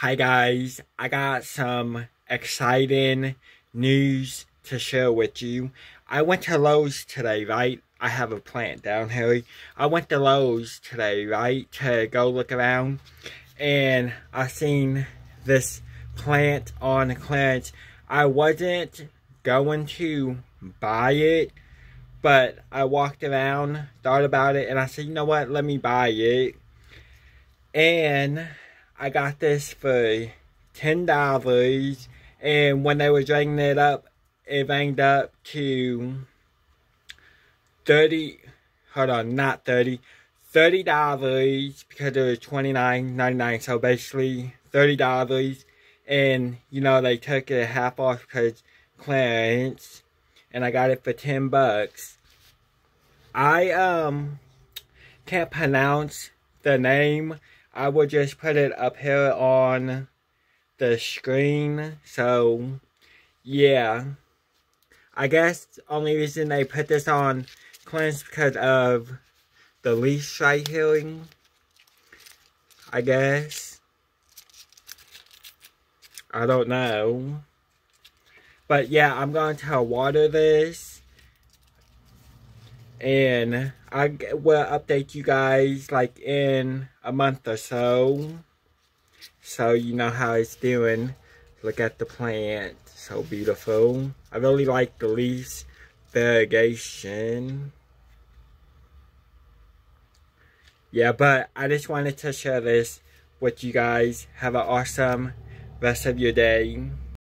Hi guys, I got some exciting news to share with you. I went to Lowe's today, right? I have a plant down here. I went to Lowe's today, right? To go look around. And I seen this plant on the clearance. I wasn't going to buy it. But I walked around, thought about it, and I said, you know what? Let me buy it. And I got this for ten dollars, and when they were ringing it up, it rang up to thirty. Hold on, not thirty. Thirty dollars because it was twenty nine ninety nine. So basically thirty dollars, and you know they took it half off because clearance, and I got it for ten bucks. I um can't pronounce the name I will just put it up here on the screen. So, yeah. I guess the only reason they put this on clearance because of the leash right here. I guess. I don't know. But yeah, I'm going to water this and I will update you guys like in a month or so. So you know how it's doing. Look at the plant. So beautiful. I really like the leaf variegation yeah but I just wanted to share this with you guys. Have an awesome rest of your day